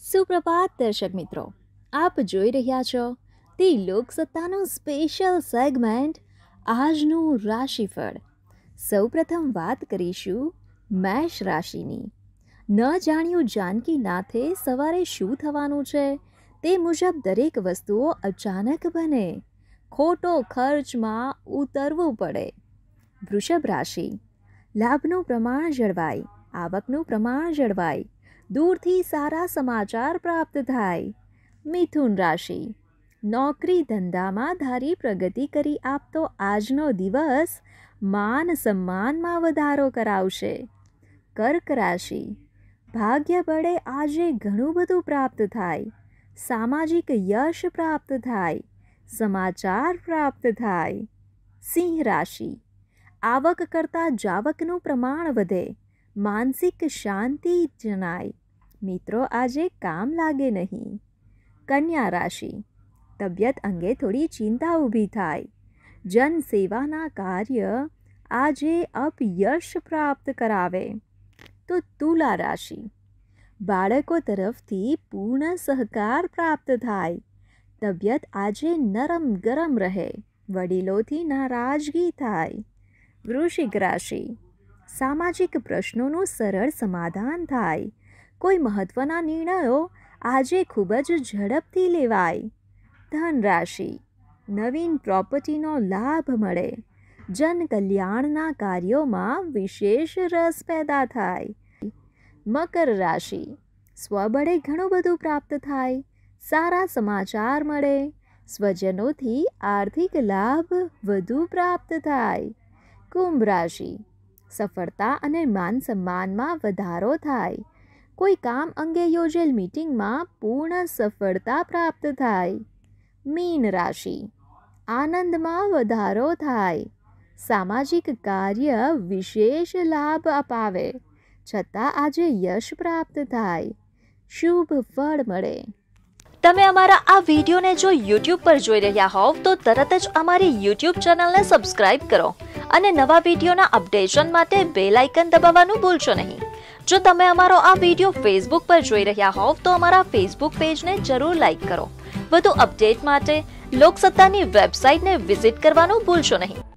સુપ્રભાત દર્શક મિત્રો, આપ જોઈ રહ્યા છો તે લોકસત્તાનું સ્પેશિયલ સેગમેન્ટ આજનું રાશિફળ. સૌપ્રથમ વાત કરીશું મેષ રાશિની. ન જાણ્યું જાનકી નાથે સવારે શું થવાનું છે? તે મુજબ દરેક વસ્તુઓ અચાનક બને. ખોટો ખર્ચમાં ઉતરવું પડે. વૃષભ રાશિ. લાભનું પ્રમાણ જળવાય. આવકનું પ્રમાણ જળવાય. દૂરથી સારા સમાચાર પ્રાપ્ત થાય. મિથુન રાશિ. નોકરી ધંધામાં ધારી પ્રગતિ કરી આપતો આજનો દિવસ માન સન્માનમાં વધારો કરાવશે. કર્ક રાશિ. ભાગ્ય બળે આજે ઘણું બધું પ્રાપ્ત થાય. સામાજિક યશ પ્રાપ્ત થાય. સમાચાર પ્રાપ્ત થાય. સિંહ રાશિ. આવક કરતાં જાવકનું પ્રમાણ વધે. માનસિક શાંતિ જણાય મિત્રો આજે કામ લાગે નહીં કન્યા રાશિ તબિયત અંગે થોડી ચિંતા ઊભી થાય જનસેવાના કાર્ય આજે અપયશ પ્રાપ્ત કરાવે તો તુલા રાશિ બાળકો તરફથી પૂર્ણ સહકાર પ્રાપ્ત થાય તબિયત આજે નરમ ગરમ રહે વડીલોથી નારાજગી થાય વૃશ્ચિક રાશિ સામાજિક પ્રશ્નોનું સરળ સમાધાન થાય. કોઈ મહત્ત્વના નિર્ણયો આજે ખૂબ જ ઝડપથી લેવાય. ધન રાશિ નવીન પ્રોપર્ટીનો લાભ મળે. જનકલ્યાણના કાર્યોમાં વિશેષ રસ પેદા થાય. મકર રાશિ. સ્વબળે ઘણું બધું પ્રાપ્ત થાય. સારા સમાચાર મળે. સ્વજનોથી આર્થિક લાભ વધુ પ્રાપ્ત થાય. કુંભ રાશિ. સફળતા અને માન સન્માનમાં વધારો થાય. કોઈ કામ અંગે યોજેલ મીટિંગમાં પૂર્ણ સફળતા પ્રાપ્ત થાય. મીન રાશિ. આનંદમાં વધારો થાય. સામાજિક કાર્ય વિશેષ લાભ અપાવે. છતાં આજે યશ પ્રાપ્ત થાય. શુભ ફળ મળે. તમે અમારા આ વિડીયોને જો યુટ્યુબ પર જોઈ રહ્યા હોવ તો તરત જ અમારી યુટ્યુબ ચેનલને સબસ્ક્રાઇબ કરો. અને નવા વિડીયોના અપડેશન માટે બેલ આઇકન દબાવવાનું ભૂલશો નહીં. જો તમે અમારો આ વીડિયો ફેસબુક પર જોઈ રહ્યા હોવ, તો અમારા ફેસબુક પેજને જરૂર લાઇક કરો. વધુ અપડેટ માટે લોકસત્તાની વેબસાઇટને વિઝિટ કરવાનું ભૂલશો નહીં.